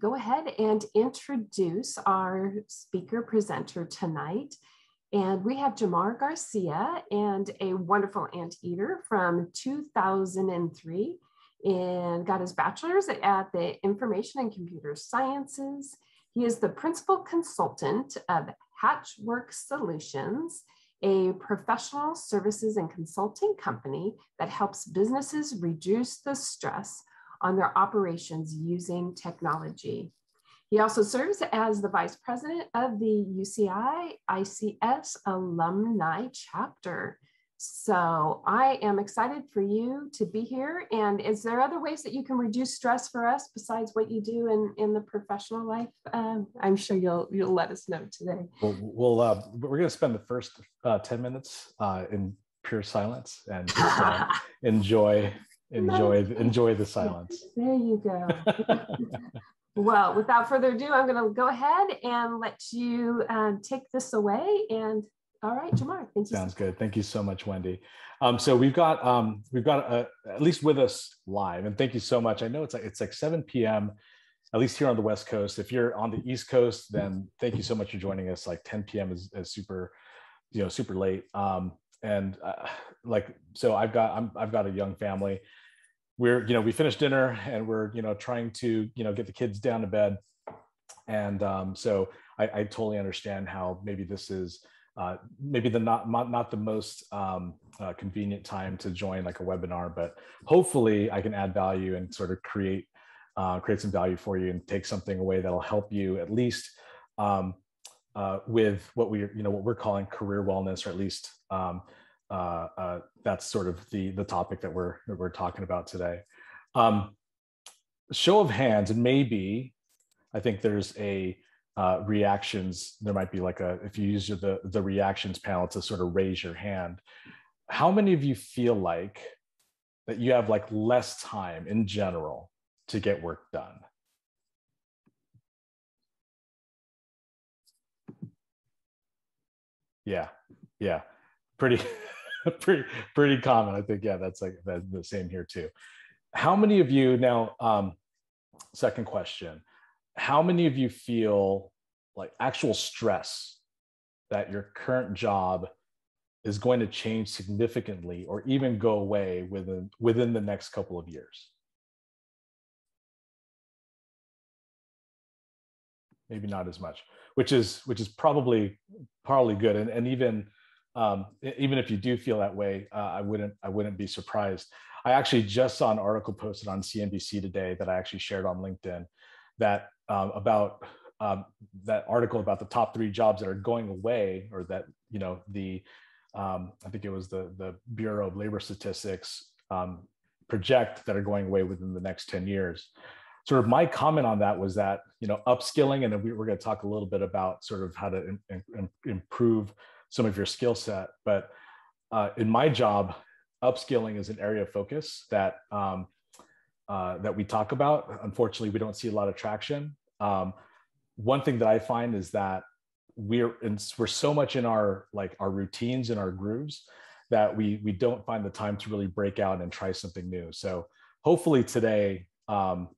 go ahead and introduce our speaker presenter tonight. And we have Jimar Garcia and a wonderful anteater from 2003 and got his bachelor's at the Information and Computer Sciences. He is the principal consultant of Hatchwork Solutions, a professional services and consulting company that helps businesses reduce the stress on their operations using technology. He also serves as the vice president of the UCI ICS alumni chapter. So I am excited for you to be here. And is there other ways that you can reduce stress for us besides what you do in, in the professional life? Um, I'm sure you'll you'll let us know today. We'll, we'll uh, we're going to spend the first uh, 10 minutes uh, in pure silence and just, uh, enjoy enjoy enjoy the silence. There you go. well, without further ado, I'm going to go ahead and let you um, take this away and all right, Jimar, thank you. Sounds good. Thank you so much, Wendy. Um, so we've got um, we've got uh, at least with us live, and thank you so much. I know it's like it's like 7 p.m. at least here on the West Coast. If you're on the East Coast, then thank you so much for joining us. Like 10 p.m. is, is super, you know, super late. Um, and uh, like so, I've got I'm, I've got a young family. We're you know we finished dinner and we're you know trying to you know get the kids down to bed, and um, so I, I totally understand how maybe this is uh, maybe the not, not, the most um, uh, convenient time to join like a webinar, but hopefully I can add value and sort of create uh, create some value for you and take something away that'll help you at least um, uh, with what we you know what we're calling career wellness, or at least um, uh, uh, that's sort of the the topic that we're that we're talking about today. Um, show of hands, and maybe I think there's a uh, reactions, there might be like a, if you use the, the reactions panel to sort of raise your hand, how many of you feel like that you have like less time in general to get work done? Yeah, yeah, pretty, pretty, pretty common. I think, yeah, that's like that's the same here too. How many of you now, um, second question, how many of you feel like actual stress that your current job is going to change significantly or even go away within within the next couple of years maybe not as much which is which is probably probably good and, and even um, even if you do feel that way uh, i wouldn't i wouldn't be surprised i actually just saw an article posted on cnbc today that i actually shared on linkedin that um, about um, that article about the top three jobs that are going away, or that you know the um, I think it was the the Bureau of Labor Statistics um, project that are going away within the next ten years. Sort of my comment on that was that you know upskilling, and we, we're going to talk a little bit about sort of how to in, in, improve some of your skill set. But uh, in my job, upskilling is an area of focus that um, uh, that we talk about. Unfortunately, we don't see a lot of traction. Um, one thing that I find is that we're in, we're so much in our like our routines and our grooves that we we don't find the time to really break out and try something new. So hopefully today um,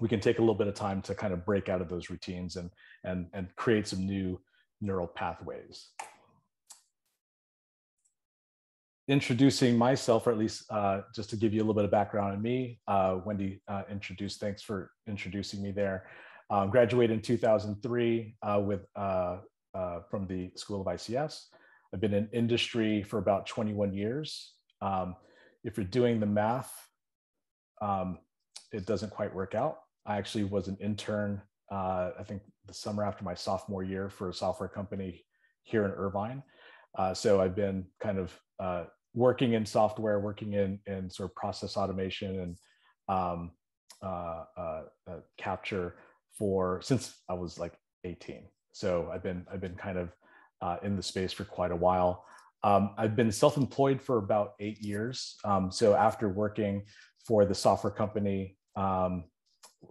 we can take a little bit of time to kind of break out of those routines and and and create some new neural pathways introducing myself, or at least uh, just to give you a little bit of background on me, uh, Wendy uh, introduced, thanks for introducing me there. Um, graduated in 2003 uh, with, uh, uh, from the School of ICS. I've been in industry for about 21 years. Um, if you're doing the math, um, it doesn't quite work out. I actually was an intern, I think the summer after my sophomore year for a software company here in Irvine. Uh, so I've been kind of uh, working in software, working in in sort of process automation and um, uh, uh, uh, capture for since I was like 18. So I've been I've been kind of uh, in the space for quite a while. Um, I've been self-employed for about eight years. Um, so after working for the software company um,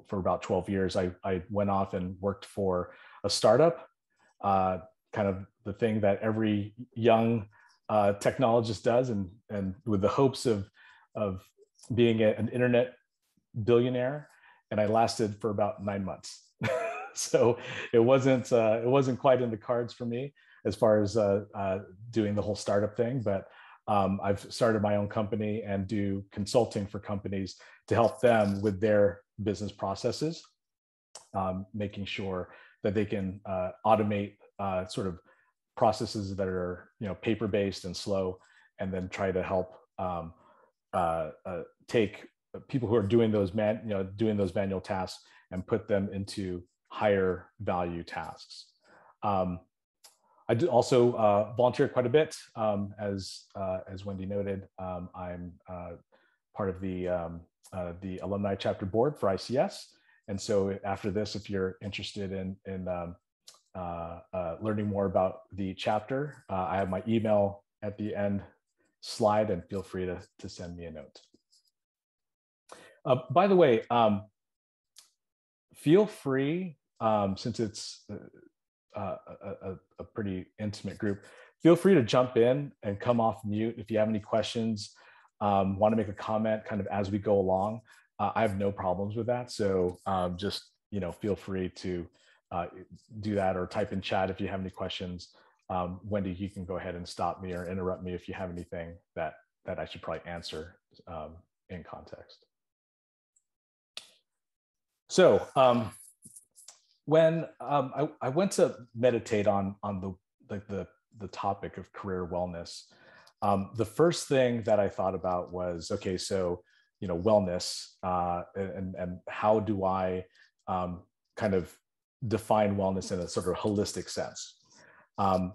for about 12 years, I, I went off and worked for a startup, uh, kind of the thing that every young uh, technologist does, and and with the hopes of of being a, an internet billionaire. and I lasted for about nine months. so it wasn't uh, it wasn't quite in the cards for me as far as uh, uh, doing the whole startup thing, but um, I've started my own company and do consulting for companies to help them with their business processes, um, making sure that they can uh, automate uh, sort of processes that are you know paper based and slow, and then try to help um, uh, uh, take people who are doing those man you know doing those manual tasks and put them into higher value tasks. Um, I do also uh, volunteer quite a bit, um, as uh, as Wendy noted. Um, I'm uh, part of the um, uh, the alumni chapter board for ICS, and so after this, if you're interested in in um, uh, uh, learning more about the chapter, I have my email at the end slide, and feel free to to send me a note. by the way, um, feel free um, since it's uh, a, a, pretty intimate group. Feel free to jump in and come off mute if you have any questions, um, want to make a comment kind of as we go along. Uh, I have no problems with that. So um, just, you know, feel free to uh, do that or type in chat if you have any questions. Um, Wendy, you can go ahead and stop me or interrupt me if you have anything that, that I should probably answer um, in context. So um, when um, I, I went to meditate on on the like the the topic of career wellness, um, the first thing that I thought about was okay, so you know wellness uh, and and how do I um, kind of define wellness in a sort of holistic sense. Um,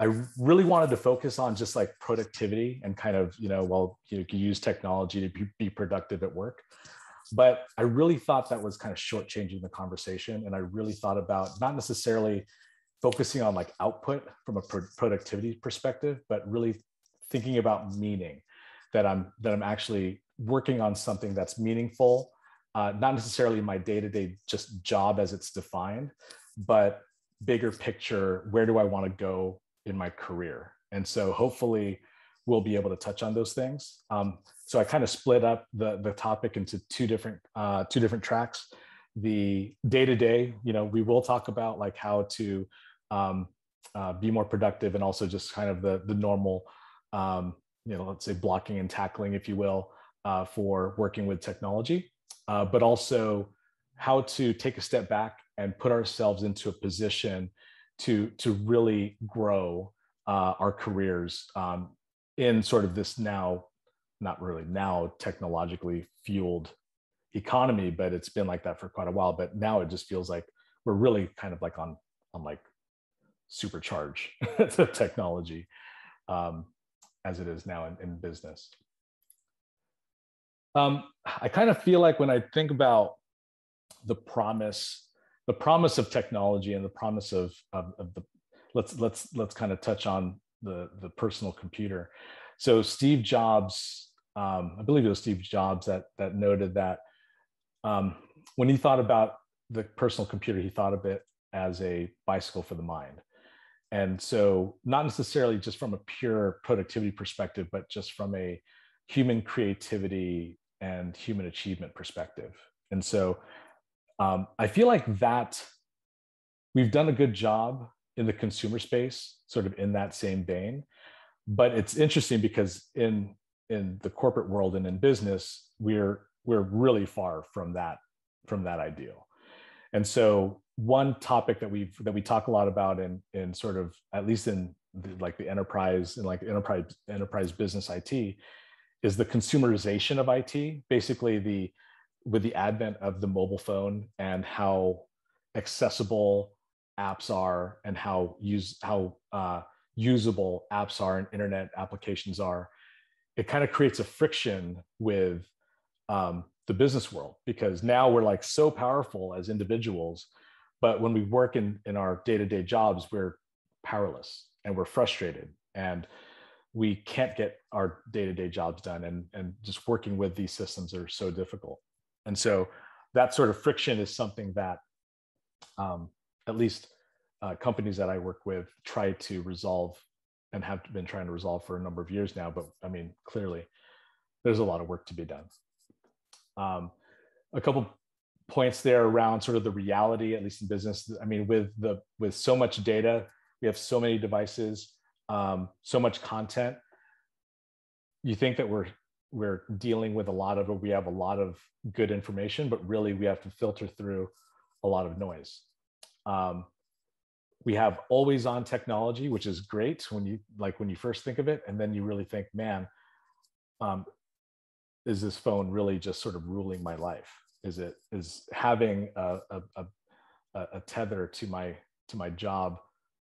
I really wanted to focus on just like productivity and kind of you know well you, know, use technology to be, be productive at work. But I really thought that was kind of shortchanging the conversation. And I really thought about not necessarily focusing on like output from a pro- productivity perspective, but really thinking about meaning that I'm that I'm actually working on something that's meaningful, uh, not necessarily my day-to-day just job as it's defined, but bigger picture, where do I want to go in my career? And so hopefully we'll be able to touch on those things. Um, so I kind of split up the the topic into two different uh, two different tracks. The day to day, you know, we will talk about like how to um, uh, be more productive, and also just kind of the the normal, um, you know, let's say blocking and tackling, if you will, uh, for working with technology, uh, but also how to take a step back and put ourselves into a position to to really grow uh, our careers um, in sort of this now not really now technologically fueled economy, but it's been like that for quite a while. But now it just feels like we're really kind of like on on like supercharge the technology um, as it is now in, in business. Um, I kind of feel like when I think about the promise, the promise of technology and the promise of, of, of the let's let's let's kind of touch on the the personal computer. So Steve Jobs um, I believe it was Steve Jobs that that noted that um, when he thought about the personal computer, he thought of it as a bicycle for the mind. And so, not necessarily just from a pure productivity perspective, but just from a human creativity and human achievement perspective. And so, um, I feel like that we've done a good job in the consumer space, sort of in that same vein. But it's interesting because in in the corporate world and in business, we're we're really far from that from that ideal. And so one topic that we've that we talk a lot about in in sort of at least in the, like the enterprise and like enterprise enterprise business IT is the consumerization of IT. Basically, the with the advent of the mobile phone and how accessible apps are and how use how uh, usable apps are and internet applications are it kind of creates a friction with um, the business world because now we're like so powerful as individuals but when we work in in our day-to-day jobs we're powerless and we're frustrated and we can't get our day-to-day jobs done and and just working with these systems are so difficult and so that sort of friction is something that um, at least uh, companies that i work with try to resolve and have been trying to resolve for a number of years now. But I mean, clearly, there's a lot of work to be done. Um, a couple points there around sort of the reality, at least in business. I mean, with the with so much data, we have so many devices, um, so much content. You think that we're we're dealing with a lot of, or we have a lot of good information, but really we have to filter through a lot of noise. Um, we have always on technology, which is great when you like when you first think of it, and then you really think, man, um, is this phone really just sort of ruling my life? Is it is having a, a, a, a tether to my to my job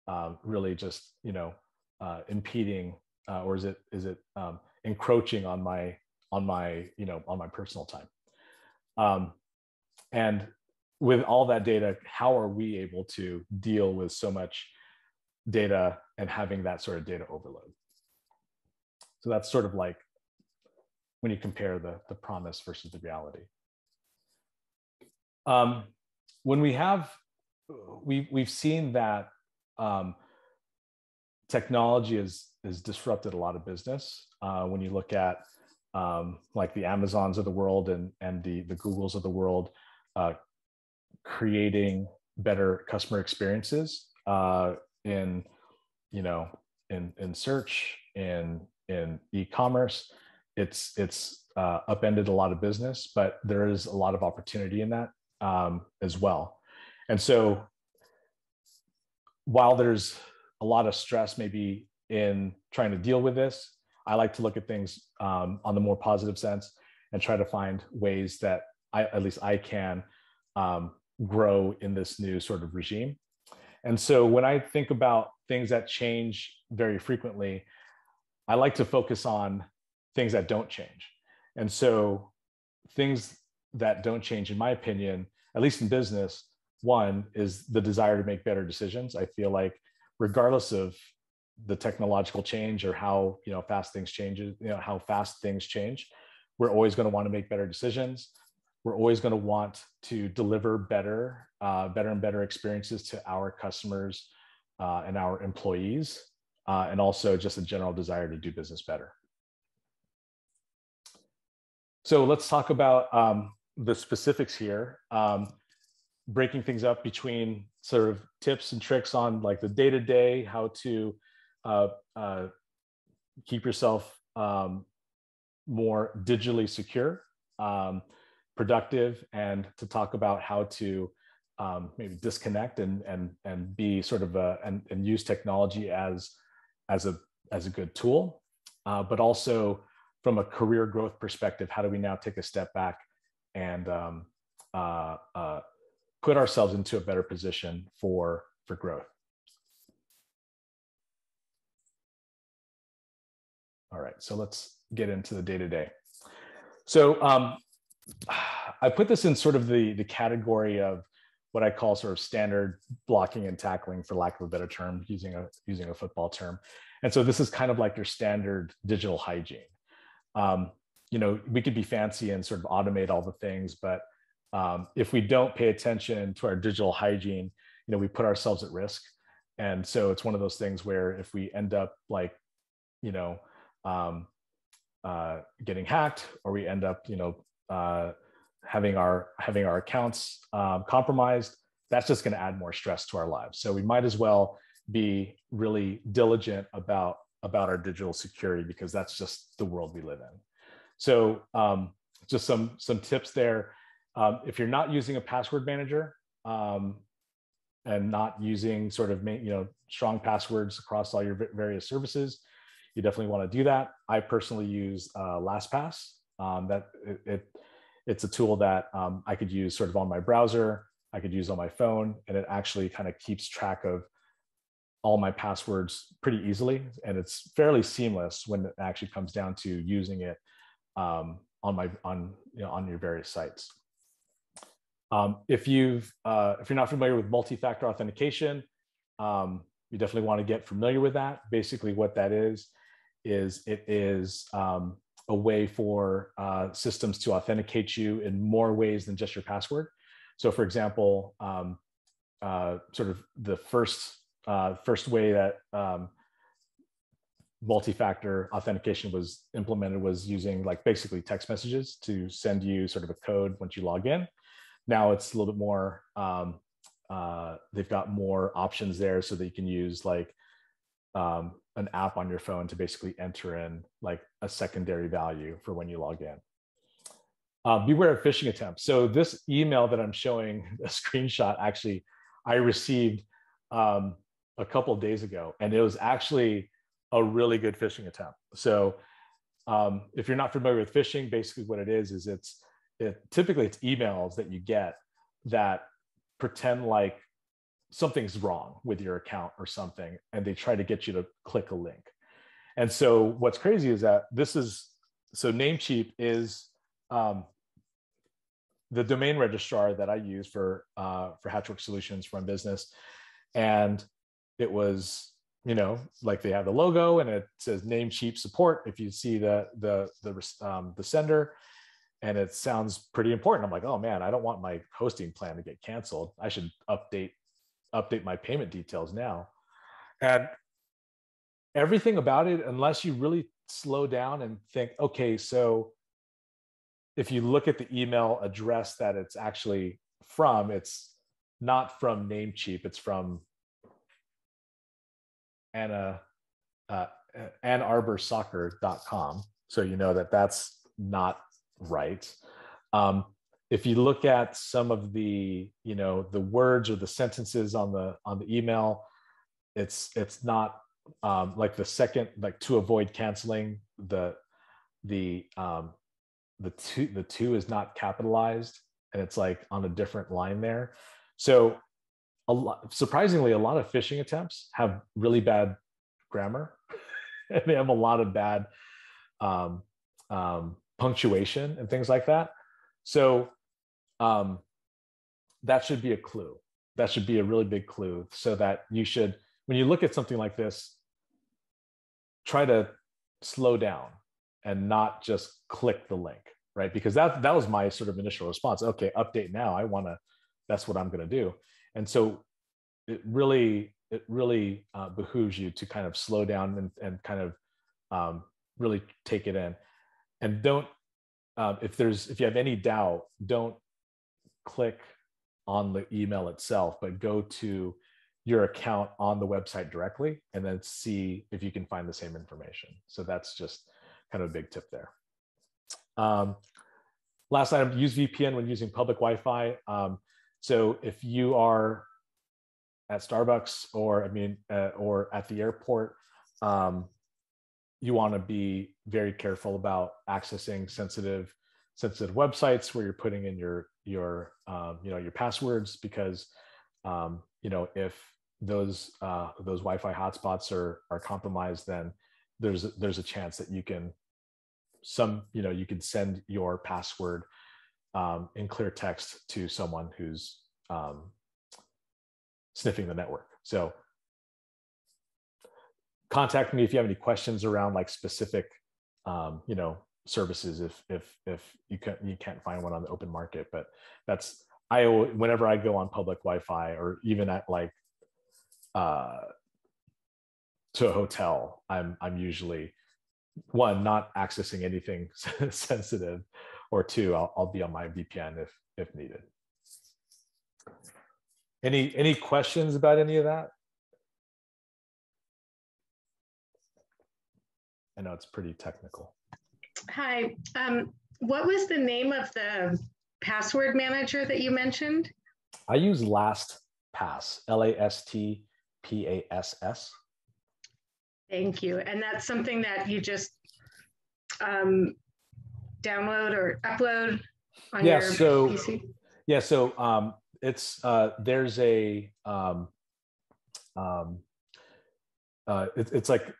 uh, really just you know uh, impeding, uh, or is it is it um, encroaching on my on my you know on my personal time? Um, and with all that data how are we able to deal with so much data and having that sort of data overload? So that's sort of like when you compare the the promise versus the reality. Um, when we have we we've seen that um, technology has has disrupted a lot of business. Uh, when you look at um, like the Amazons of the world and and the the Googles of the world, uh, creating better customer experiences uh, in you know in in search in in e-commerce. It's it's uh, upended a lot of business, but there is a lot of opportunity in that um, as well. And so while there's a lot of stress maybe in trying to deal with this. I like to look at things um, on the more positive sense and try to find ways that I, at least I can um, grow in this new sort of regime. And so when I think about things that change very frequently, I like to focus on things that don't change. And so things that don't change, in my opinion, at least in business, one is the desire to make better decisions. I feel like regardless of the technological change or how you know fast things changes you know how fast things change we're always going to want to make better decisions. We're always going to want to deliver better uh, better and better experiences to our customers uh, and our employees uh, and also just a general desire to do business better. So let's talk about um, the specifics here. Um, breaking things up between sort of tips and tricks on like the day to day, how to uh, uh, keep yourself um, more digitally secure, um, productive, and to talk about how to um, maybe disconnect and and and be sort of a and, and use technology as as a as a good tool, uh, but also from a career growth perspective, how do we now take a step back and um, uh, uh, put ourselves into a better position for for growth. All right, so let's get into the day to day. So um, I put this in sort of the the category of what I call sort of standard blocking and tackling, for lack of a better term, using a using a football term. And so this is kind of like your standard digital hygiene. Um, you know, we could be fancy and sort of automate all the things, but um, if we don't pay attention to our digital hygiene, you know, we put ourselves at risk. And so it's one of those things where if we end up like, you know, um, uh, getting hacked, or we end up, you know, uh, having our having our accounts um, compromised, that's just going to add more stress to our lives. So we might as well be really diligent about about our digital security because that's just the world we live in. So um, just some some tips there. Um, if you're not using a password manager um, and not using sort of you know strong passwords across all your various services, you definitely want to do that. I personally use uh, LastPass. Um, that it, it, it's a tool that um, I could use sort of on my browser. I could use on my phone, and it actually kind of keeps track of all my passwords pretty easily, and it's fairly seamless when it actually comes down to using it um, on my on you know on your various sites. Um, if you've uh, if you're not familiar with multi-factor authentication, um, you definitely want to get familiar with that. Basically, what that is is it is um, a way for uh, systems to authenticate you in more ways than just your password. So, for example, um, uh, sort of the first uh, first way that um, multi-factor authentication was implemented was using like basically text messages to send you sort of a code once you log in now it's a little bit more um, uh, they've got more options there so that you can use like um, an app on your phone to basically enter in like a secondary value for when you log in. Uh, beware of phishing attempts. So this email that i'm showing a screenshot actually i received um, a couple days ago and it was actually a really good phishing attempt. So um, if you're not familiar with phishing basically what it is is it's it, typically it's emails that you get that pretend like something's wrong with your account or something and they try to get you to click a link. And so what's crazy is that this is so namecheap is um, the domain registrar that i use for uh, for hatchwork solutions from business. And it was you know like they have the logo and it says namecheap support if you see the the the um, the sender and it sounds pretty important. I'm like, oh man, I don't want my hosting plan to get canceled. I should update update my payment details now. And everything about it, unless you really slow down and think, okay, so if you look at the email address that it's actually from, it's not from Namecheap, it's from Anna uh, AnnArborSoccer.com. So you know that that's not right. Um, if you look at some of the you know the words or the sentences on the on the email, it's it's not um, like the second like to avoid canceling the the um, the two the two is not capitalized and it's like on a different line there. So a lot, surprisingly, a lot of phishing attempts have really bad grammar. and they have a lot of bad um, um, punctuation and things like that. So um, that should be a clue. That should be a really big clue so that you should, when you look at something like this, try to slow down and not just click the link, right? Because that that was my sort of initial response. Okay, update now. I want to. That's what I'm going to do. And so it really it really uh, behooves you to kind of slow down and, and kind of um, really take it in and don't um, if there's if you have any doubt don't click on the email itself but go to your account on the website directly and then see if you can find the same information. So that's just kind of a big tip there. Um, last item use vpn when using public wi-fi. Um, so if you are at starbucks or i mean uh, or at the airport um, you want to be very careful about accessing sensitive sensitive websites where you're putting in your your um, you know your passwords because um, you know if those uh, those Wi-Fi hotspots are are compromised, then there's there's a chance that you can some you know you can send your password um, in clear text to someone who's um, sniffing the network. So contact me if you have any questions around like specific, um, you know, services if if if you can you can't find one on the open market. But that's I whenever I go on public Wi-Fi or even at like uh, to a hotel, I'm I'm usually one not accessing anything sensitive, or two I'll, I'll be on my VPN if if needed. Any any questions about any of that? I know it's pretty technical. Hi. Um, what was the name of the password manager that you mentioned? I use LastPass, L A S T P A S S. Thank you. And that's something that you just um, download or upload on yeah, your so, PC? Yeah, so um, it's uh, there's a um, um, uh, it, it's like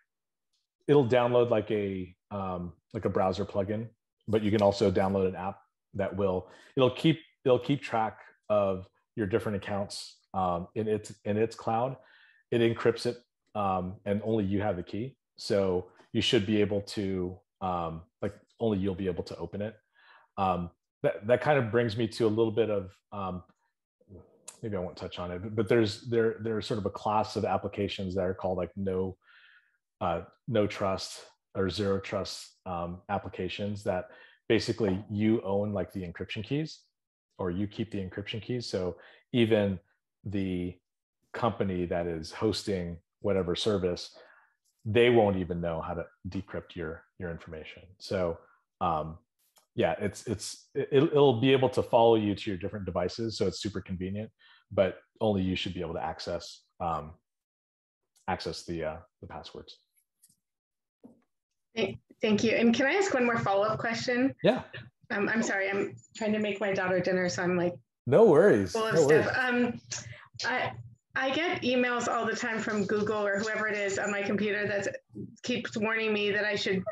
it'll download like a um, like a browser plugin, but you can also download an app that will it'll keep it'll keep track of your different accounts um, in its in its cloud. It encrypts it, um, and only you have the key. So you should be able to um, like only you'll be able to open it. Um, that that kind of brings me to a little bit of um, maybe I won't touch on it, but, but there's there there's sort of a class of applications that are called like no uh, no trust or zero trust um, applications that basically you own like the encryption keys or you keep the encryption keys. So even the company that is hosting whatever service, they won't even know how to decrypt your your information. So um, yeah, it's it's it, it'll be able to follow you to your different devices, so it's super convenient. But only you should be able to access um, access the uh, the passwords. Thank you. And can I ask one more follow up question? Yeah. Um, I'm sorry, I'm trying to make my daughter dinner, so I'm like no worries. Full of no stuff. Worries. Um, I I get emails all the time from Google or whoever it is on my computer that keeps warning me that I should,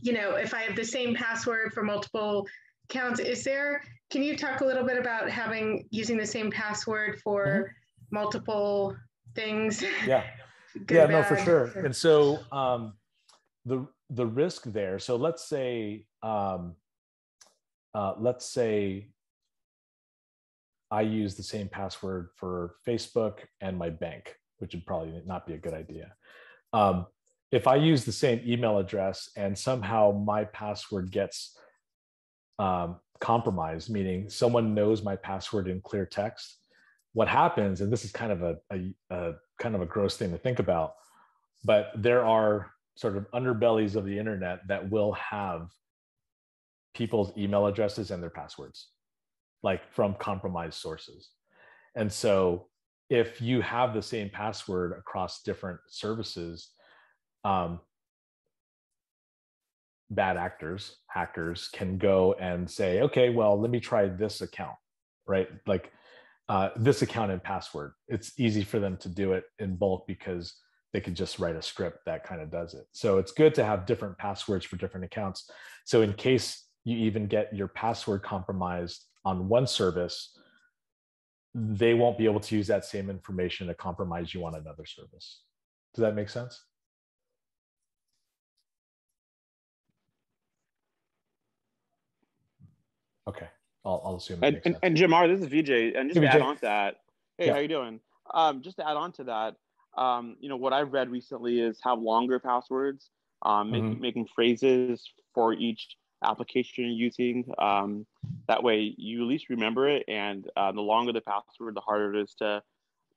you know, if I have the same password for multiple accounts, is there? Can you talk a little bit about having using the same password for mm-hmm. multiple things? Yeah. Good, yeah, no, for sure. And so um, the the risk there. So let's say um, uh, let's say I use the same password for Facebook and my bank, which would probably not be a good idea. Um, if I use the same email address and somehow my password gets um, compromised, meaning someone knows my password in clear text, what happens, and this is kind of a, a, a kind of a gross thing to think about, but there are sort of underbellies of the internet that will have people's email addresses and their passwords, like from compromised sources. And so if you have the same password across different services, um, bad actors, hackers can go and say, okay, well, let me try this account, right? Like uh, this account and password. It's easy for them to do it in bulk because they could just write a script that kind of does it. So it's good to have different passwords for different accounts. So in case you even get your password compromised on one service, they won't be able to use that same information to compromise you on another service. Does that make sense? Okay, I'll, I'll assume. And, and, and, Jimar, this is VJ, and just hey, to VJ. add on to that, hey, yeah. how you doing? Um, just to add on to that, um, you know, what I've read recently is have longer passwords, um, mm-hmm. make, making phrases for each application you're using. Um, that way, you at least remember it, and uh, the longer the password, the harder it is to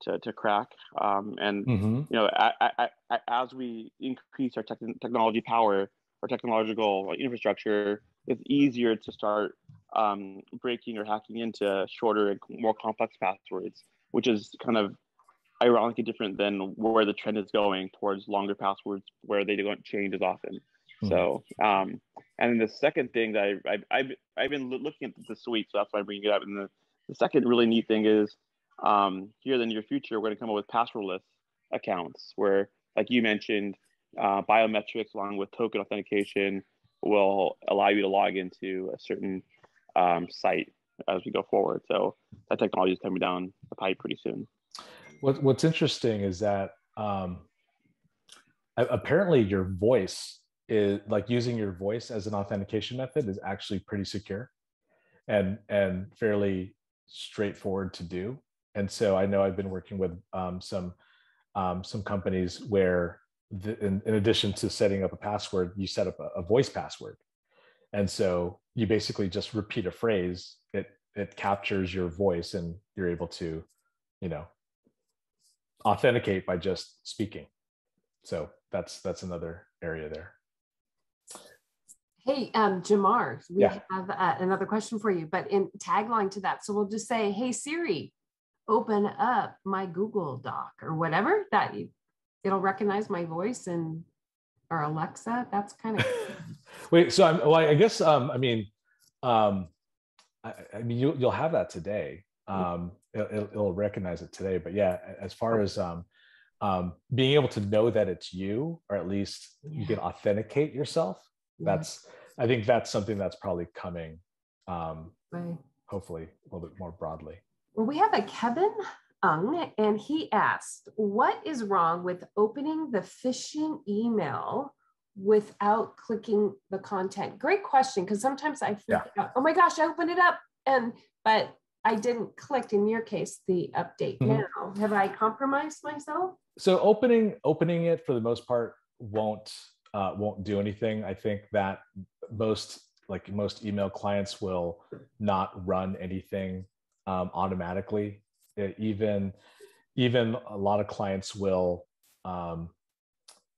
to, to crack. Um, and mm-hmm. you know, I, I, I, as we increase our tech, technology power, our technological infrastructure, it's easier to start um, breaking or hacking into shorter and more complex passwords, which is kind of ironically different than where the trend is going towards longer passwords where they don't change as often. Mm-hmm. So, um, and then the second thing that I, I, I've, I've been looking at the suite, so that's why I'm bringing it up. And the, the second really neat thing is um, here in the near future, we're going to come up with passwordless accounts where, like you mentioned, uh, biometrics along with token authentication will allow you to log into a certain um, site as we go forward. So that technology is coming down the pipe pretty soon. What, what's interesting is that um, apparently your voice is like using your voice as an authentication method is actually pretty secure and and fairly straightforward to do. And so I know I've been working with um, some um, some companies where the, in, in, addition to setting up a password, you set up a, a voice password. And so you basically just repeat a phrase, it it captures your voice and you're able to, you know, authenticate by just speaking. So that's that's another area there. Hey, um, Jimar, we yeah. have uh, another question for you, but in tagline to that. So we'll just say, hey, Siri, open up my Google Doc or whatever that it'll recognize my voice and or Alexa. That's kind of wait. So I'm, well, I guess, um, I mean, um, I, I mean, you, you'll have that today. Um, it, will recognize it today. But yeah, as far as um, um, being able to know that it's you, or at least you can authenticate yourself, that's I think that's something that's probably coming, um, right. hopefully a little bit more broadly. Well, we have a Kevin Ung, and he asked, "What is wrong with opening the phishing email?" without clicking the content great question because sometimes i freak yeah. oh my gosh i opened it up and but I didn't click in your case the update mm-hmm. now. Have I compromised myself? So opening opening it for the most part won't uh, won't do anything. I think that most like most email clients will not run anything um, automatically. It even even a lot of clients will um,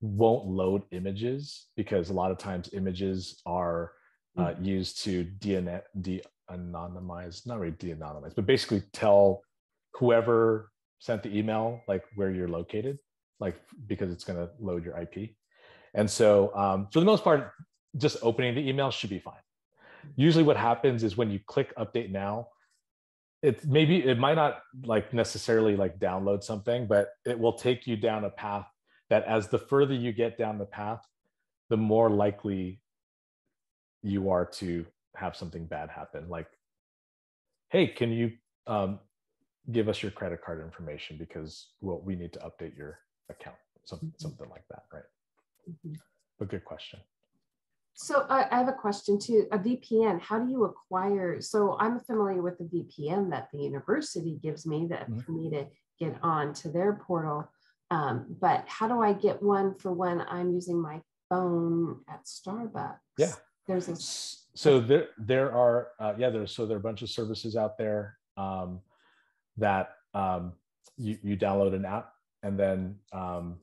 won't load images because a lot of times images are uh, mm-hmm. used to de-anonymize, not really de-anonymize, but basically tell whoever sent the email like where you're located, like because it's going to load your IP. And so um, for the most part, just opening the email should be fine. Usually what happens is when you click update now, it maybe it might not like necessarily like download something, but it will take you down a path that as the further you get down the path, the more likely you are to have something bad happen. Like, hey, can you um, give us your credit card information because well, we need to update your account, something, mm-hmm. something like that, right? Mm-hmm. But good question. So uh, I have a question too. A VPN, how do you acquire? So I'm familiar with the VPN that the university gives me that mm-hmm. for me to get on to their portal. Um, but how do I get one for when I'm using my phone at Starbucks? Yeah, there's a. So there, there are, uh, yeah, there's so there are a bunch of services out there um, that um, you you download an app and then um,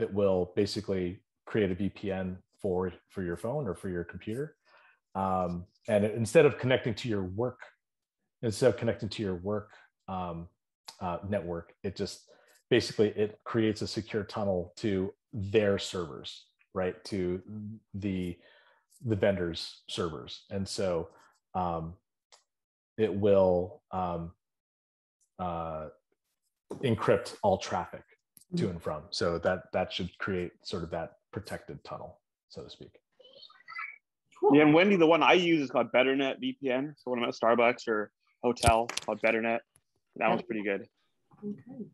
it will basically create a VPN for for your phone or for your computer. Um, and it, instead of connecting to your work, instead of connecting to your work um, uh, network, it just basically it creates a secure tunnel to their servers, right? To the the vendors' servers, and so um, it will um, uh, encrypt all traffic to and from. So that that should create sort of that protected tunnel, so to speak. Cool. Yeah, and Wendy, the one I use is called BetterNet VPN. So when I'm at Starbucks or hotel, called BetterNet. That one's pretty good. Okay.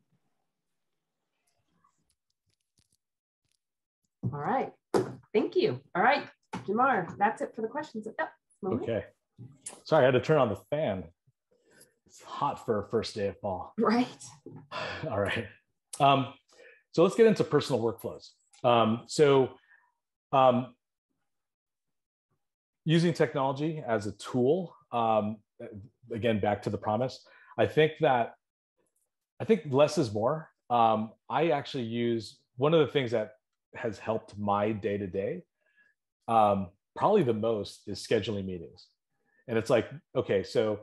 All right. Thank you. All right, Jimar, that's it for the questions. okay. Sorry, I had to turn on the fan. It's hot for a first day of fall. Right. All right. Um, so let's get into personal workflows. Um, so um, using technology as a tool, um, again, back to the promise, I think that, I think less is more. Um, I actually use, one of the things that has helped my day to day, probably the most is scheduling meetings. And it's like, okay, so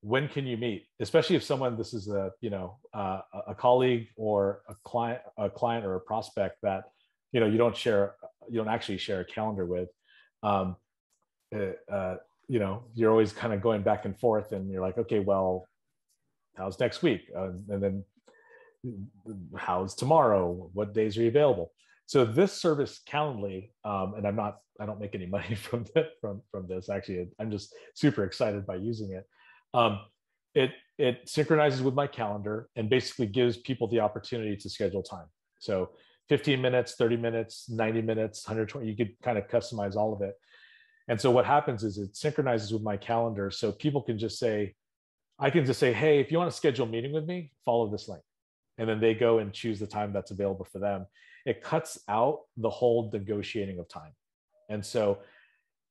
when can you meet? Especially if someone this is a you know uh, a colleague or a client a client or a prospect that you know you don't share you don't actually share a calendar with um, uh, uh, you know you're always kind of going back and forth and you're like okay well how's next week? Uh, and then how's tomorrow? What days are you available so this service calendly um, and i'm not i don't make any money from from from this actually i'm just super excited by using it um, it it synchronizes with my calendar and basically gives people the opportunity to schedule time. So 15 minutes, 30 minutes, 90 minutes, 120, you could kind of customize all of it. And so what happens is it synchronizes with my calendar. So people can just say, I can just say, hey, if you want to schedule a meeting with me, follow this link. And then they go and choose the time that's available for them. It cuts out the whole negotiating of time. And so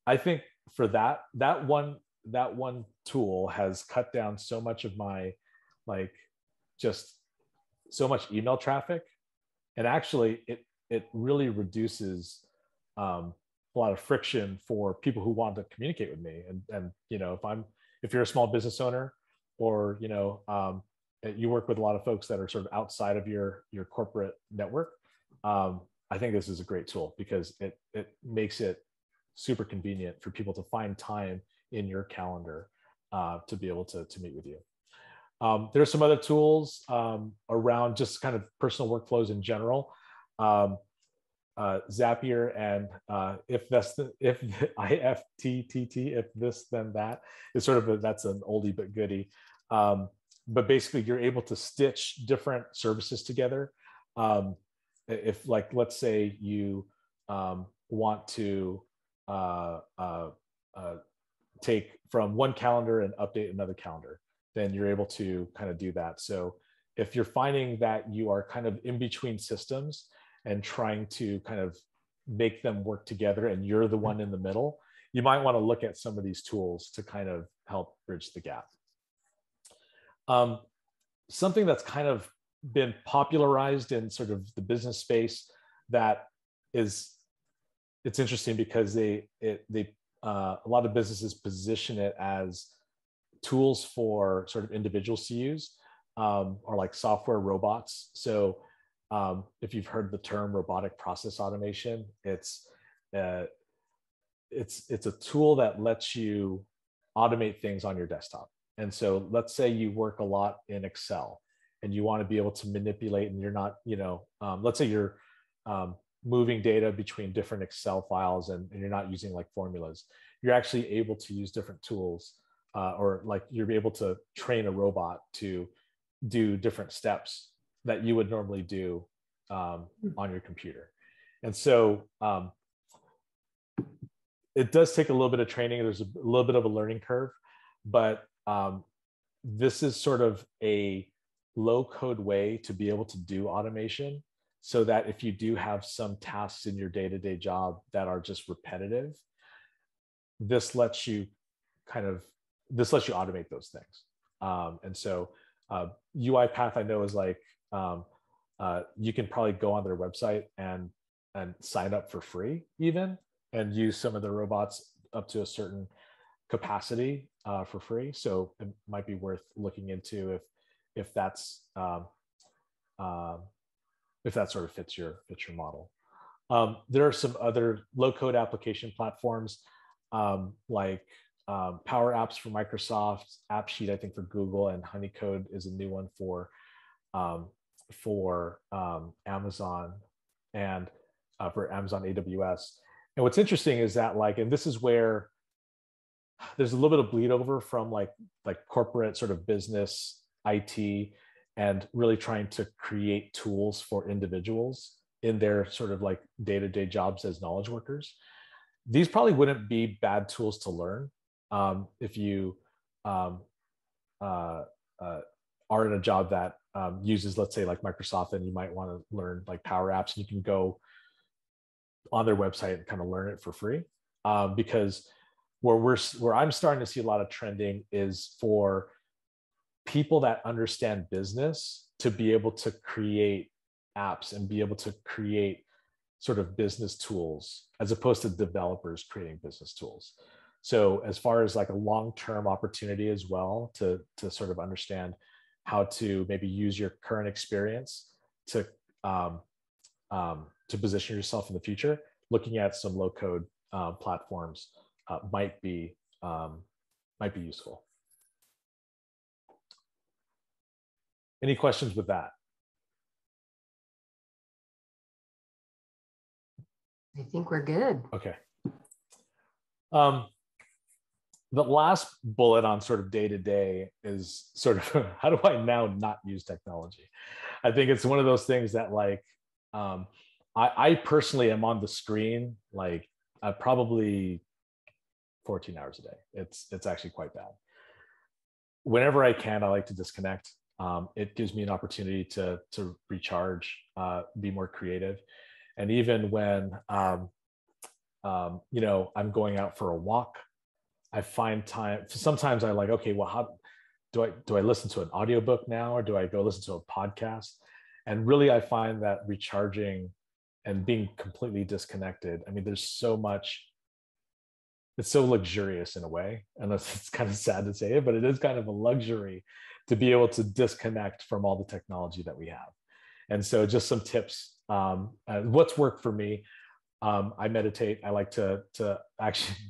I think for that, that one that one tool has cut down so much of my like just so much email traffic and actually it it really reduces um, a lot of friction for people who want to communicate with me and and you know if i'm if you're a small business owner or you know um, you work with a lot of folks that are sort of outside of your your corporate network um, i think this is a great tool because it it makes it super convenient for people to find time in your calendar uh, to be able to, to meet with you. Um, there are some other tools um, around just kind of personal workflows in general. Um, uh, Zapier and uh, if that's the if IFTTT if this then that is sort of a, that's an oldie but goodie. Um, but basically, you're able to stitch different services together. Um, if like let's say you um, want to uh, uh, uh take from one calendar and update another calendar, then you're able to kind of do that. So if you're finding that you are kind of in between systems and trying to kind of make them work together and you're the one in the middle, you might want to look at some of these tools to kind of help bridge the gap. Um, something that's kind of been popularized in sort of the business space that is it's interesting because they it, they uh, a lot of businesses position it as tools for sort of individuals to use um, or like software robots. So um, if you've heard the term robotic process automation, it's uh, it's it's a tool that lets you automate things on your desktop. And so let's say you work a lot in Excel and you want to be able to manipulate and you're not, you know, um, let's say you're um, moving data between different Excel files and, and, you're not using like formulas, you're actually able to use different tools uh, or like you're able to train a robot to do different steps that you would normally do um, hmm. on your computer. And so um, it does take a little bit of training. There's a, a little bit of a learning curve, but um, this is sort of a low code way to be able to do automation so that if you do have some tasks in your day-to-day job that are just repetitive this lets you kind of this lets you automate those things. Um, and so uh, UiPath i know is like um, uh, you can probably go on their website and and sign up for free even and use some of the robots up to a certain capacity uh, for free. So it might be worth looking into if if that's um, uh, if that sort of fits your fits your model. Um, there are some other low code application platforms um, like um, Power Apps for Microsoft, AppSheet I think for Google, and Honeycode is a new one for um, for um, Amazon and uh, for Amazon AWS. And what's interesting is that like, and this is where there's a little bit of bleed over from like like corporate sort of business IT and really trying to create tools for individuals in their sort of like day-to-day jobs as knowledge workers. These probably wouldn't be bad tools to learn um, if you um, uh, uh, are in a job that um, uses let's say like microsoft and you might want to learn like power apps and you can go on their website and kind of learn it for free. Um, because where we're where i'm starting to see a lot of trending is for people that understand business to be able to create apps and be able to create sort of business tools as opposed to developers creating business tools. So as far as like a long-term opportunity as well to to sort of understand how to maybe use your current experience to um, um, to position yourself in the future looking at some low code uh, platforms uh, might be um, might be useful Any questions with that? I think we're good. Okay. Um, the last bullet on sort of day to day is sort of how do I now not use technology? I think it's one of those things that like um, I, I personally am on the screen like uh, probably 14 hours a day. It's it's actually quite bad. Whenever I can, I like to disconnect um, it gives me an opportunity to to recharge, uh, be more creative, and even when um, um, you know I'm going out for a walk, I find time. Sometimes I like, okay, well, how do I do I listen to an audiobook now, or do I go listen to a podcast? And really, I find that recharging and being completely disconnected. I mean, there's so much it's so luxurious in a way and it's kind of sad to say it but it is kind of a luxury to be able to disconnect from all the technology that we have. And so, just some tips. Um, uh, what's worked for me? Um, I meditate. I like to to actually.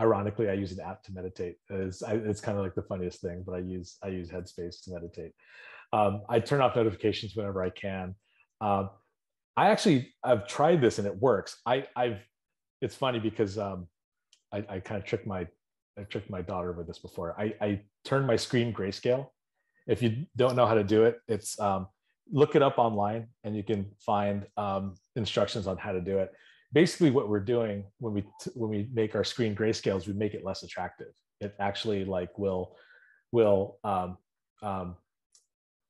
Ironically, I use an app to meditate. It's, it's kind of like the funniest thing, but I use I use Headspace to meditate. Um, I turn off notifications whenever I can. Um, I actually I've tried this and it works. I I've it's funny because um, I, I kind of tricked my I tricked my daughter with this before. I, I turned my screen grayscale. If you don't know how to do it, it's um, look it up online and you can find um, instructions on how to do it. Basically, what we're doing when we when we make our screen grayscales, we make it less attractive. It actually like will will um, um,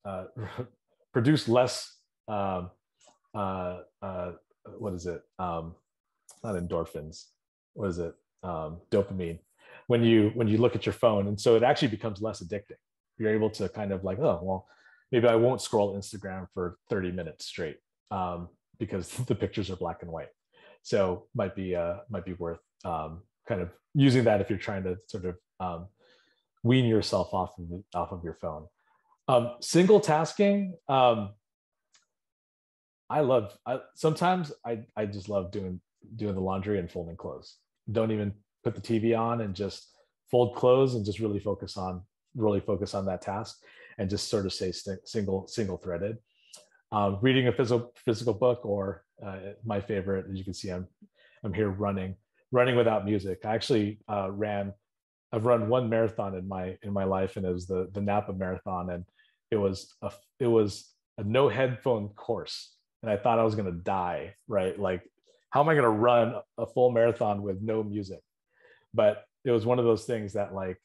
uh, produce less um, uh, uh, what is it? Um, not endorphins. What is it? Um, dopamine. When you when you look at your phone, and so it actually becomes less addicting. You're able to kind of like, oh well, maybe I won't scroll Instagram for 30 minutes straight um, because the pictures are black and white. So might be uh, might be worth um, kind of using that if you're trying to sort of um, wean yourself off of off of your phone. Um, single tasking. Um, I love. I, sometimes I I just love doing doing the laundry and folding clothes. Don't even put the TV on and just fold clothes and just really focus on really focus on that task and just sort of stay st- single single threaded. Um, reading a physical physical book or uh, my favorite, as you can see, I'm I'm here running running without music. I actually uh, ran I've run one marathon in my in my life, and it was the the Napa Marathon, and it was a it was a no headphone course, and I thought I was gonna die. Right, like how am I gonna run a full marathon with no music? But it was one of those things that like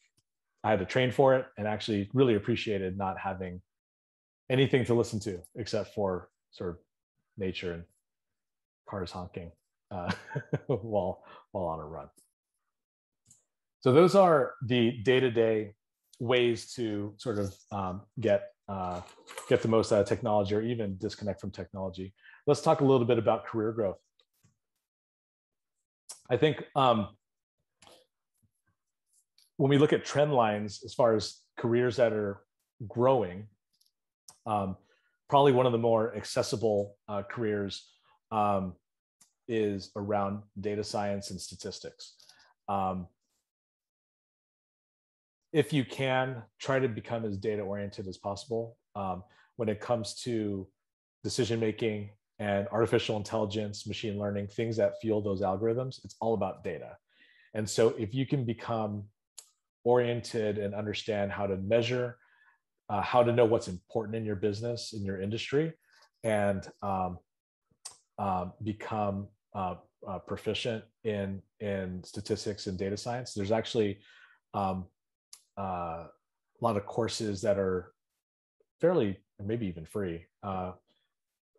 I had to train for it, and actually really appreciated not having anything to listen to except for sort of nature and cars honking uh, while while on a run. So those are the day-to-day ways to sort of um, get uh, get the most out of technology or even disconnect from technology. Let's talk a little bit about career growth. I think um, when we look at trend lines as far as careers that are growing, um, probably one of the more accessible uh, careers um, is around data science and statistics. Um, if you can try to become as data oriented as possible um, when it comes to decision making and artificial intelligence machine learning things that fuel those algorithms it's all about data and so if you can become oriented and understand how to measure uh, how to know what's important in your business in your industry and um, uh, become uh, uh, proficient in in statistics and data science there's actually um, uh, a lot of courses that are fairly, maybe even free, uh,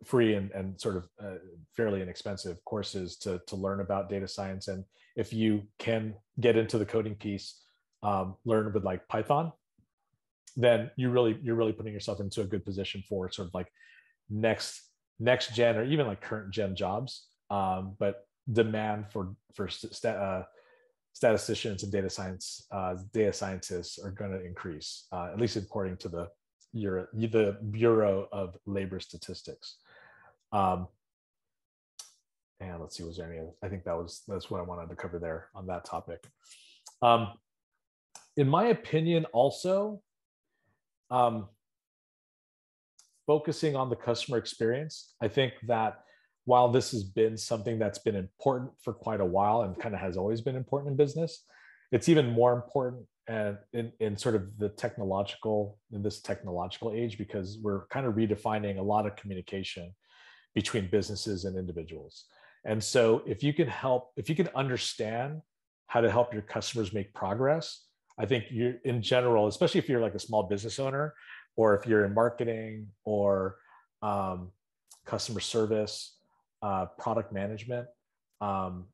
free and, and sort of uh, fairly inexpensive courses to, to learn about data science. And if you can get into the coding piece, um, learn with like Python, then you really you're really putting yourself into a good position for sort of like next next gen or even like current gen jobs. Um, but demand for for st- uh, statisticians and data science uh, data scientists are going to increase, uh, at least according to the Euro, the Bureau of Labor Statistics. Um, and let's see, was there any? I think that was that's what I wanted to cover there on that topic. Um, in my opinion, also um, focusing on the customer experience. I think that while this has been something that's been important for quite a while and kind of has always been important in business, it's even more important and in, in sort of the technological in this technological age because we're kind of redefining a lot of communication between businesses and individuals. And so if you can help, if you can understand how to help your customers make progress, I think you in general, especially if you're like a small business owner or if you're in marketing or um, customer service uh, product management, um,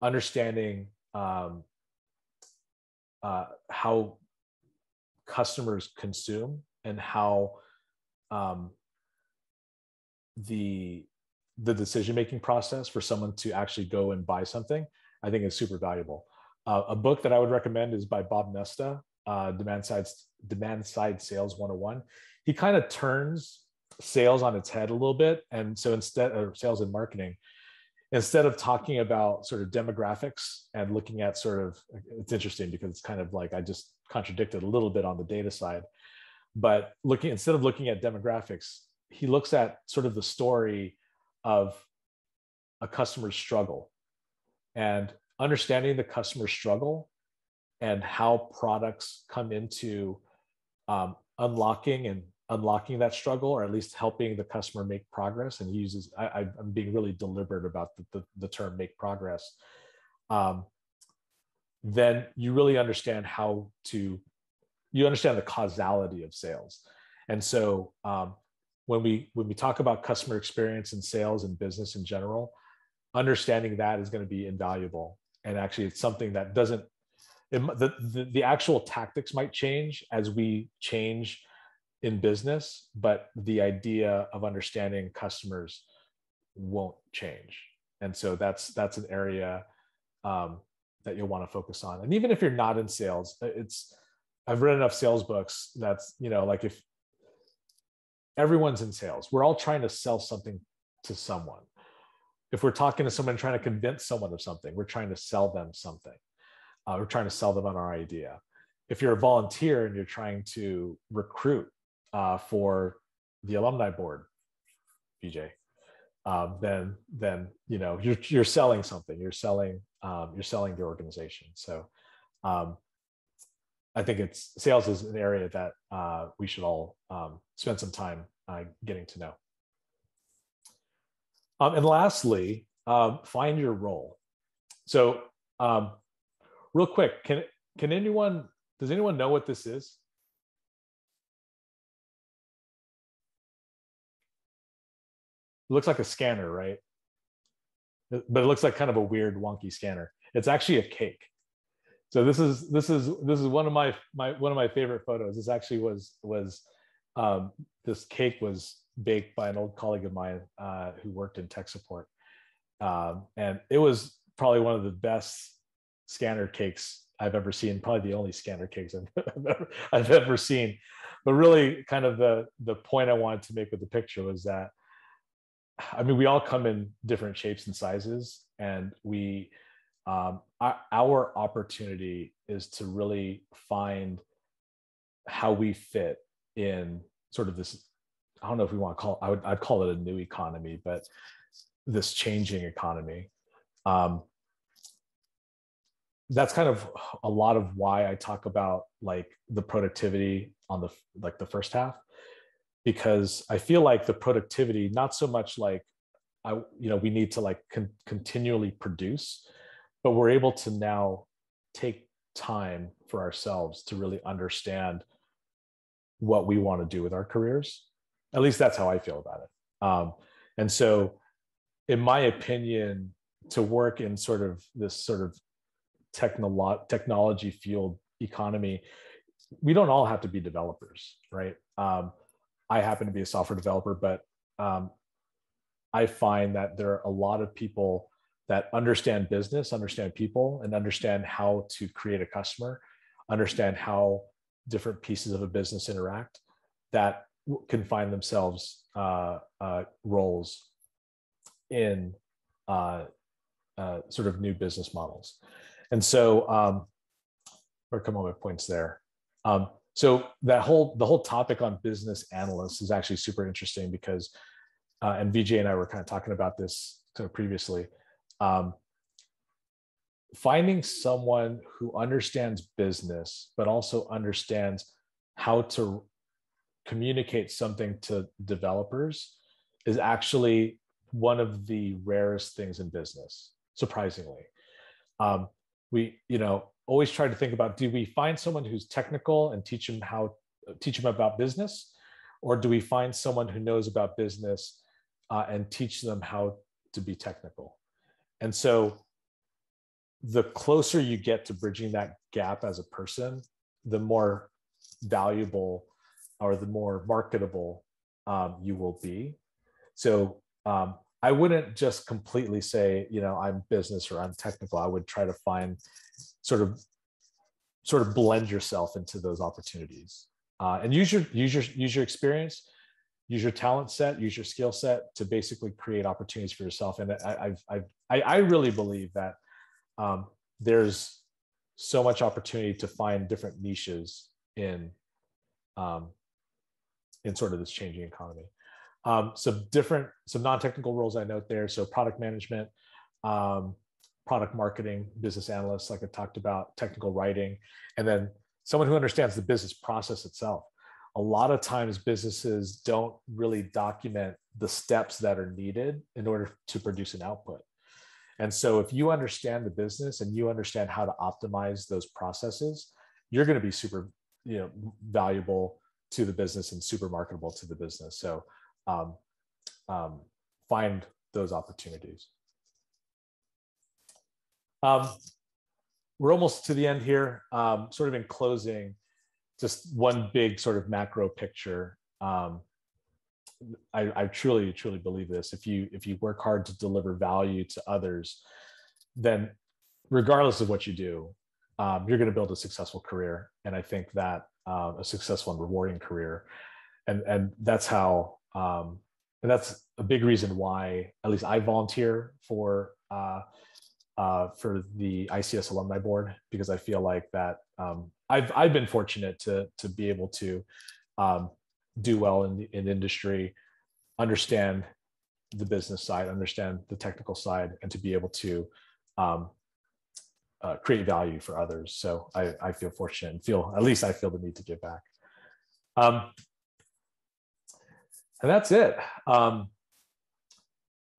understanding um, uh, how customers consume and how um, the the decision making process for someone to actually go and buy something, I think is super valuable. Uh, a book that I would recommend is by Bob Moesta, uh, Demand Side Demand Side Sales 101. He kind of turns sales on its head a little bit. And so instead of sales and marketing, instead of talking about sort of demographics and looking at sort of, it's interesting because it's kind of like I just contradicted a little bit on the data side. But looking, instead of looking at demographics, he looks at sort of the story of a customer's struggle and understanding the customer struggle and how products come into um, unlocking and unlocking that struggle or at least helping the customer make progress and uses I, am being really deliberate about the, the, the term make progress. Um, then you really understand how to you understand the causality of sales. And so um, when we when we talk about customer experience and sales and business in general understanding that is going to be invaluable and actually it's something that doesn't it, the, the, the actual tactics might change as we change in business but the idea of understanding customers won't change. And so that's that's an area um, that you'll want to focus on. And even if you're not in sales it's i've read enough sales books that's you know like if everyone's in sales we're all trying to sell something to someone if we're talking to someone trying to convince someone of something we're trying to sell them something uh, we're trying to sell them on our idea. If you're a volunteer and you're trying to recruit uh, for the alumni board VJ um, then then you know you're you're selling something you're selling um, you're selling the organization. So um, i think it's sales is an area that uh, we should all um, spend some time uh, getting to know um, and lastly, um, find your role. So, um, real quick, can can anyone does anyone know what this is? It looks like a scanner, right? But it looks like kind of a weird, wonky scanner. It's actually a cake. So this is this is this is one of my my one of my favorite photos. This actually was was um, this cake was baked by an old colleague of mine uh, who worked in tech support. Um, and it was probably one of the best scanner cakes I've ever seen, probably the only scanner cakes I've ever, I've ever seen. But really, kind of the, the point I wanted to make with the picture was that, I mean, we all come in different shapes and sizes, and we, um, our, our opportunity is to really find how we fit in sort of this I don't know if we want to call I would I'd call it a new economy, but this changing economy. Um, that's kind of a lot of why I talk about like the productivity on the like the first half, because I feel like the productivity, not so much like I you know we need to like con- continually produce, but we're able to now take time for ourselves to really understand what we want to do with our careers at least that's how I feel about it. Um, and so, in my opinion, to work in sort of this sort of technolo- technology field economy, we don't all have to be developers, right? Um, I happen to be a software developer, but um, I find that there are a lot of people that understand business, understand people, and understand how to create a customer, understand how different pieces of a business interact that can find themselves uh, uh, roles in uh, uh, sort of new business models. And so, um, or come on with points there. Um, so that whole the whole topic on business analysts is actually super interesting because, uh, and VJ and I were kind of talking about this kind of previously. Um, finding someone who understands business but also understands how to communicate something to developers is actually one of the rarest things in business surprisingly. Um, we you know always try to think about do we find someone who's technical and teach them how teach them about business? Or do we find someone who knows about business uh, and teach them how to be technical? And so the closer you get to bridging that gap as a person the more valuable or the more marketable um, you will be. So um, I wouldn't just completely say, you know, I'm business or I'm technical. I would try to find sort of sort of blend yourself into those opportunities uh, and use your use your use your experience, use your talent set, use your skill set to basically create opportunities for yourself. And I, I've I, I really believe that um, there's so much opportunity to find different niches in um, in sort of this changing economy. Um, some different, some non-technical roles I note there. So product management, um, product marketing, business analysts, like I talked about, technical writing, and then someone who understands the business process itself. A lot of times businesses don't really document the steps that are needed in order to produce an output. And so if you understand the business and you understand how to optimize those processes, you're going to be super, you know, valuable to the business and super marketable to the business. So um, um, find those opportunities. Um, we're almost to the end here. Um, sort of in closing, just one big sort of macro picture. Um, I, I truly, truly believe this. If you if you work hard to deliver value to others, then regardless of what you do, um, you're going to build a successful career. And I think that um, a successful and rewarding career, and and that's how, um, and that's a big reason why at least I volunteer for uh, uh, for the ICS alumni board because I feel like that um, I've I've been fortunate to to be able to um, do well in in industry, understand the business side, understand the technical side, and to be able to um, uh, create value for others. So I, I feel fortunate and feel at least I feel the need to give back. Um, and that's it. Um,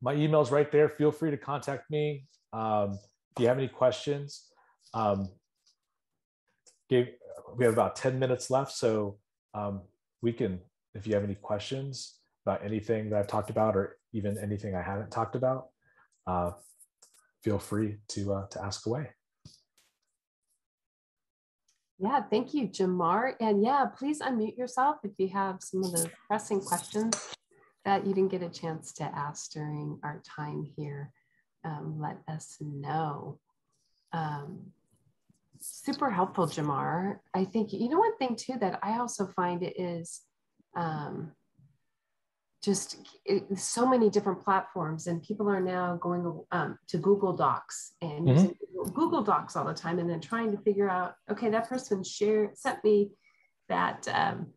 my email's right there. Feel free to contact me um, if you have any questions. Um, we have about 10 minutes left, so um, we can, if you have any questions about anything that I've talked about or even anything I haven't talked about, uh, feel free to, uh, to ask away. Yeah, thank you, Jimar. And yeah, please unmute yourself if you have some of the pressing questions that you didn't get a chance to ask during our time here. Um, let us know. Um, super helpful, Jimar. I think, you know, one thing too that I also find is um, just it, so many different platforms, and people are now going um, to Google Docs and mm-hmm. using Google Docs all the time, and then trying to figure out, okay, that person shared sent me that um,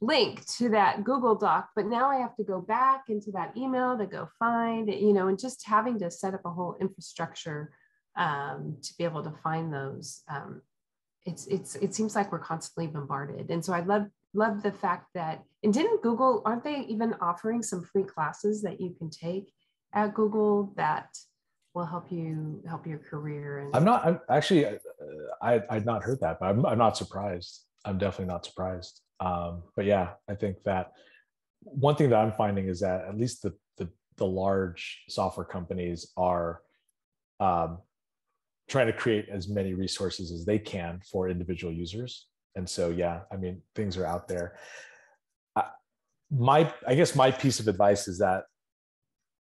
link to that Google Doc, but now I have to go back into that email to go find, you know, and just having to set up a whole infrastructure um, to be able to find those. Um, it's it's it seems like we're constantly bombarded, and so I love love the fact that and didn't Google aren't they even offering some free classes that you can take at Google that will help you help your career? And I'm not. I'm actually uh, I I'd not heard that, but I'm I'm not surprised. I'm definitely not surprised. Um, but yeah, I think that one thing that I'm finding is that at least the the, the large software companies are um, trying to create as many resources as they can for individual users. And so, yeah, I mean, things are out there. Uh, my, I guess my piece of advice is that,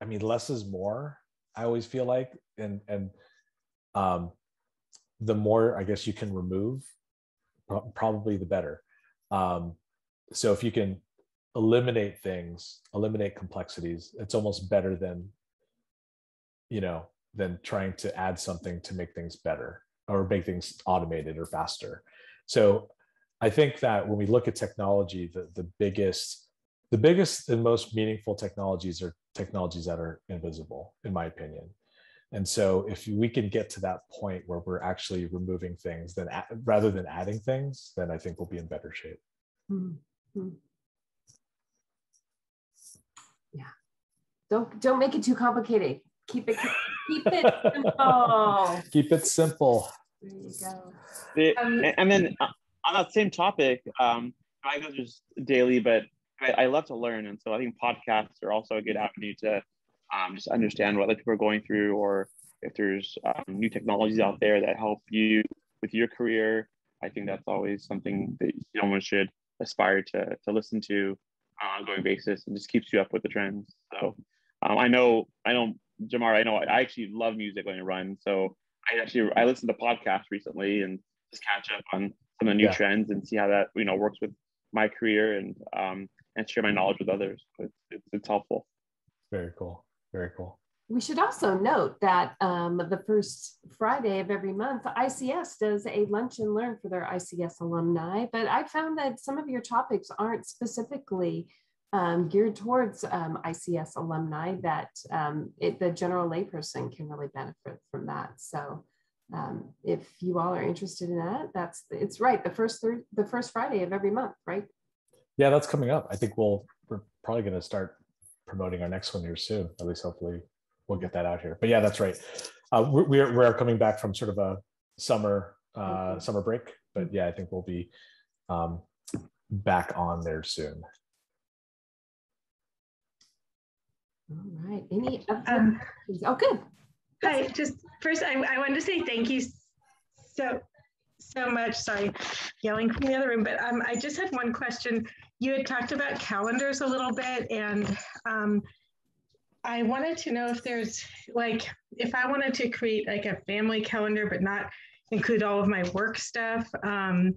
I mean, less is more. I always feel like, and and um, the more I guess you can remove, probably the better. Um, so if you can eliminate things, eliminate complexities, it's almost better than, you know, than trying to add something to make things better or make things automated or faster. So I think that when we look at technology, the, the biggest, the biggest and most meaningful technologies are technologies that are invisible, in my opinion. And so if we can get to that point where we're actually removing things then rather than adding things, then I think we'll be in better shape. Mm-hmm. Yeah. Don't don't make it too complicated. Keep it keep it simple. keep it simple. There you go. The, um, and then uh, on that same topic, um, I go just daily, but I, I, love to learn, and so I think podcasts are also a good avenue to um, just understand what other people are going through, or if there's um, new technologies out there that help you with your career. I think that's always something that someone should aspire to to listen to on an ongoing basis, and just keeps you up with the trends. So um, I know I know Jimar, I know I actually love music when I run. So I actually I listened to podcasts recently and just catch up on some of the new yeah. trends and see how that you know works with my career and um, and share my knowledge with others. It's, it's, it's helpful. Very cool. Very cool. We should also note that um, the first Friday of every month, ICS does a lunch and learn for their ICS alumni. But I found that some of your topics aren't specifically um, geared towards um, ICS alumni that um, it, the general layperson can really benefit from that. So um, if you all are interested in that, that's it's right. The first third, the first Friday of every month, right? Yeah, that's coming up. I think we'll we're probably going to start promoting our next one here soon. At least hopefully we'll get that out here. But yeah, that's right. Uh, we're we're coming back from sort of a summer uh, mm-hmm. summer break, but yeah, I think we'll be um, back on there soon. All right. Any other um, questions? Oh, good. Hi, just first, I, I wanted to say thank you so so much. Sorry, yelling from the other room, but um, I just had one question. You had talked about calendars a little bit, and um, I wanted to know if there's like, if I wanted to create like a family calendar, but not include all of my work stuff. Um,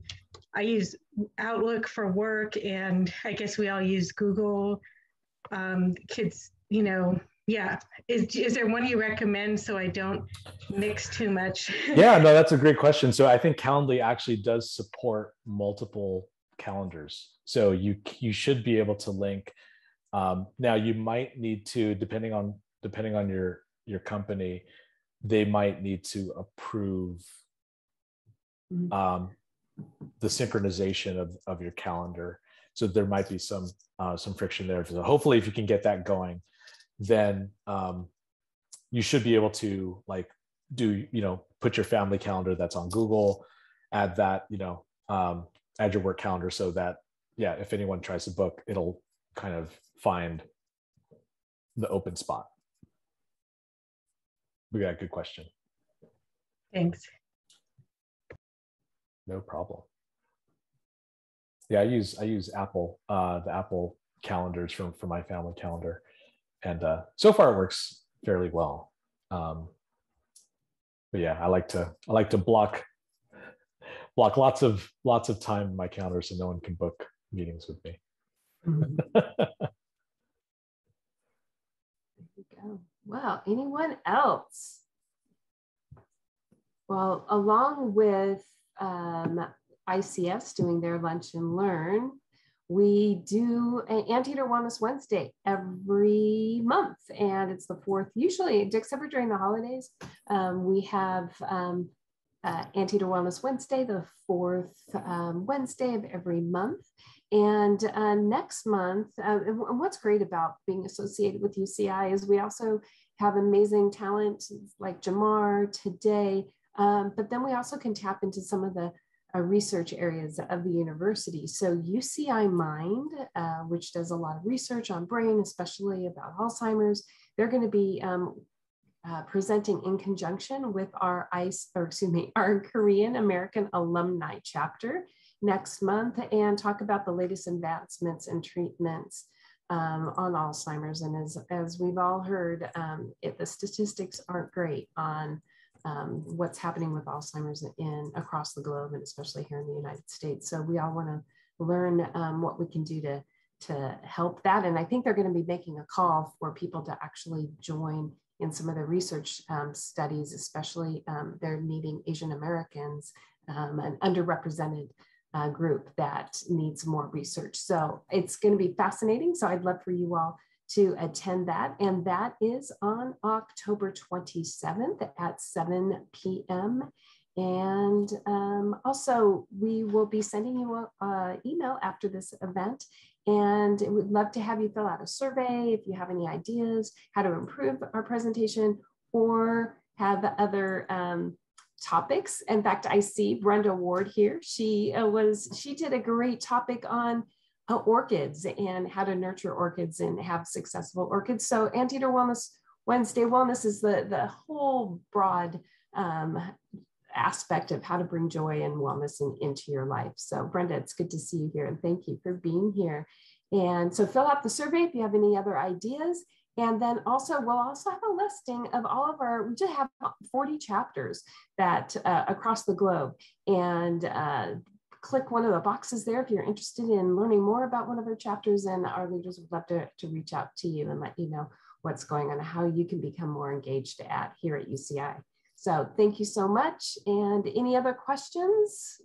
I use Outlook for work, and I guess we all use Google. Um, kids, you know, yeah. Is, is there one you recommend so I don't mix too much? yeah, no, that's a great question. So I think Calendly actually does support multiple calendars. So you you should be able to link. Um, now you might need to, depending on depending on your your company, they might need to approve mm-hmm. um, the synchronization of, of your calendar. So there might be some uh, some friction there. So hopefully, if you can get that going, then um, you should be able to like do you know put your family calendar that's on Google, add that you know um, add your work calendar so that yeah, if anyone tries to book, it'll kind of find the open spot. We got a good question. Thanks. No problem. Yeah, I use I use Apple uh, the Apple calendars from for my family calendar, and uh, so far it works fairly well. Um, but yeah, I like to I like to block block lots of lots of time in my calendar so no one can book meetings with me. Wow. Anyone else? Well, along with um, ICS doing their lunch and learn, we do an Anteater Wellness Wednesday every month, and it's the fourth, usually, except for during the holidays. Um, we have um, uh, Anteater Wellness Wednesday, the fourth um, Wednesday of every month. And uh, next month, uh, and what's great about being associated with UCI is we also have amazing talent like Jimar today, um, but then we also can tap into some of the uh, research areas of the university. So UCI Mind, uh, which does a lot of research on brain, especially about Alzheimer's, they're going to be um, uh, presenting in conjunction with our ICE, or excuse me, our Korean American alumni chapter next month and talk about the latest advancements and treatments um, on Alzheimer's. And as, as we've all heard, um, it, the statistics aren't great on um, what's happening with Alzheimer's in across the globe and especially here in the United States. So we all want to learn um, what we can do to to help that. And I think they're going to be making a call for people to actually join in some of the research um, studies, especially um, they're needing Asian Americans, um, an underrepresented uh, group that needs more research. So it's going to be fascinating. So I'd love for you all to attend that. And that is on October 27th at 7 p.m. And um, also, we will be sending you an email after this event. And we'd love to have you fill out a survey if you have any ideas how to improve our presentation or have other um, topics. In fact, I see Brenda Ward here. She uh, was she did a great topic on uh, orchids and how to nurture orchids and have successful orchids. So Anteater Wellness Wednesday Wellness is the, the whole broad um, aspect of how to bring joy and wellness in, into your life. So Brenda, it's good to see you here and thank you for being here. And so fill out the survey if you have any other ideas. And then also, we'll also have a listing of all of our, we just have 40 chapters that uh, across the globe. And uh, click one of the boxes there if you're interested in learning more about one of our chapters and our leaders would love to, to reach out to you and let you know what's going on, how you can become more engaged at here at UCI. So thank you so much. And any other questions?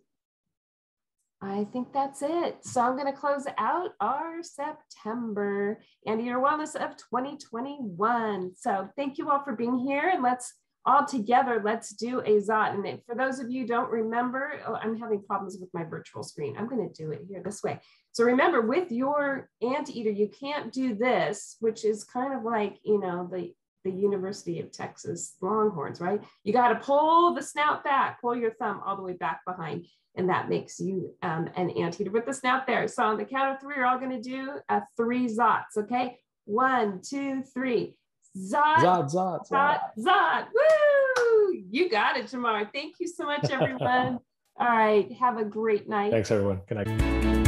I think that's it. So I'm going to close out our September Anteater Wellness of 2021. So thank you all for being here and let's all together, let's do a Zot. And for those of you don't remember, oh, I'm having problems with my virtual screen. I'm going to do it here this way. So remember, with your anteater, you can't do this, which is kind of like, you know, the, the University of Texas Longhorns, right? You got to pull the snout back, pull your thumb all the way back behind, and that makes you um, an anteater with the snout there. So on the count of three, we're all going to do a three Zots, okay? One, two, three. Zot. Zot, Zot, Zot. Woo! You got it, Jimar. Thank you so much, everyone. All right. Have a great night. Thanks, everyone. Good night.